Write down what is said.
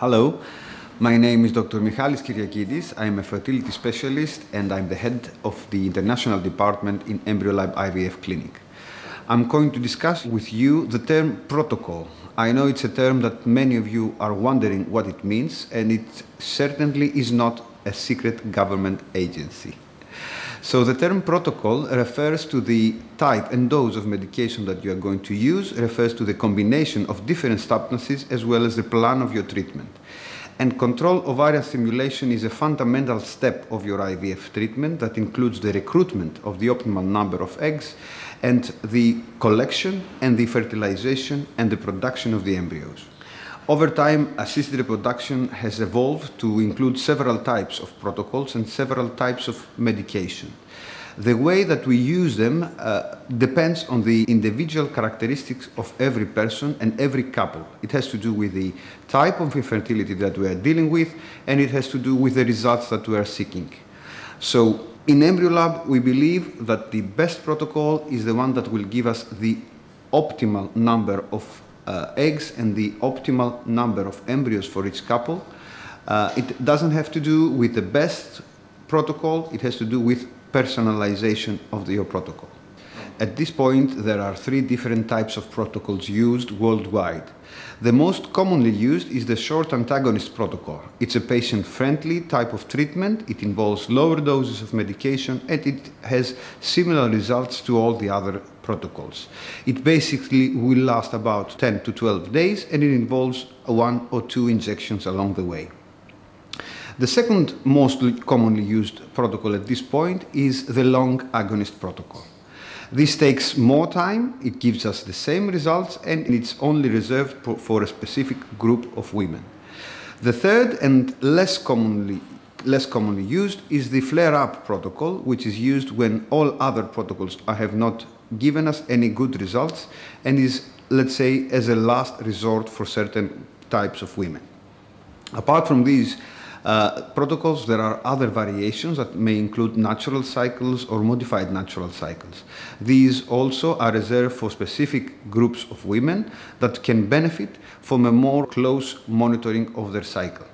Hello, my name is Dr. Michalis Kyriakidis. I'm a fertility specialist and I'm the head of the international department in EmbryoLab IVF Clinic. I'm going to discuss with you the term protocol. I know it's a term that many of you are wondering what it means, and it certainly is not a secret government agency. So the term protocol refers to the type and dose of medication that you are going to use, refers to the combination of different substances as well as the plan of your treatment. And control ovarian stimulation is a fundamental step of your IVF treatment that includes the recruitment of the optimal number of eggs and the collection and the fertilization and the production of the embryos. Over time, assisted reproduction has evolved to include several types of protocols and several types of medication. The way that we use them uh, depends on the individual characteristics of every person and every couple. It has to do with the type of infertility that we are dealing with, and it has to do with the results that we are seeking. So, in EmbryoLab, we believe that the best protocol is the one that will give us the optimal number of uh, eggs and the optimal number of embryos for each couple. Uh, it doesn't have to do with the best protocol, it has to do with personalization of your protocol. At this point, there are three different types of protocols used worldwide. The most commonly used is the short antagonist protocol. It's a patient-friendly type of treatment. It involves lower doses of medication and it has similar results to all the other protocols. It basically will last about 10 to 12 days and it involves one or two injections along the way. The second most commonly used protocol at this point is the long agonist protocol. This takes more time, it gives us the same results, and it's only reserved for a specific group of women. The third and less commonly, less commonly used is the flare-up protocol, which is used when all other protocols have not given us any good results and is, let's say, as a last resort for certain types of women. Apart from these, uh, protocols, there are other variations that may include natural cycles or modified natural cycles. These also are reserved for specific groups of women that can benefit from a more close monitoring of their cycle.